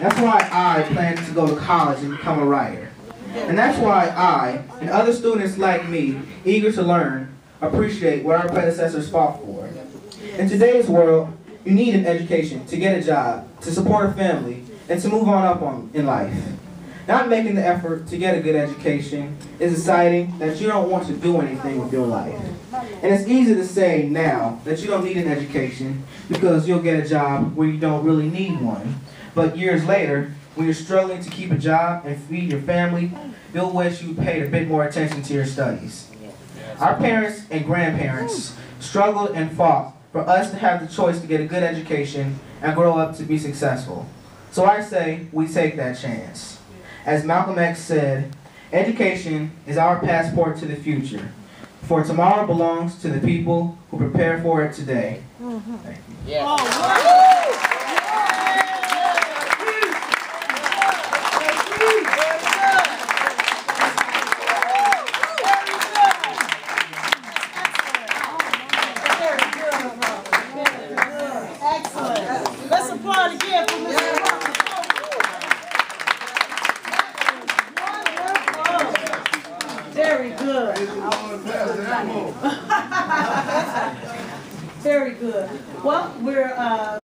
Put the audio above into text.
That's why I plan to go to college and become a writer. And that's why I, and other students like me, eager to learn, appreciate what our predecessors fought for. In today's world, you need an education to get a job, to support a family, and to move on up on, in life. Not making the effort to get a good education is deciding that you don't want to do anything with your life. And it's easy to say now that you don't need an education because you'll get a job where you don't really need one. But years later, when you're struggling to keep a job and feed your family, you'll wish you paid a bit more attention to your studies. Our parents and grandparents struggled and fought for us to have the choice to get a good education and grow up to be successful. So I say we take that chance. As Malcolm X said, education is our passport to the future. For tomorrow belongs to the people who prepare for it today. Mm-hmm. Thank you. Excellent. Oh, Very good. Very good. Well, we're, uh,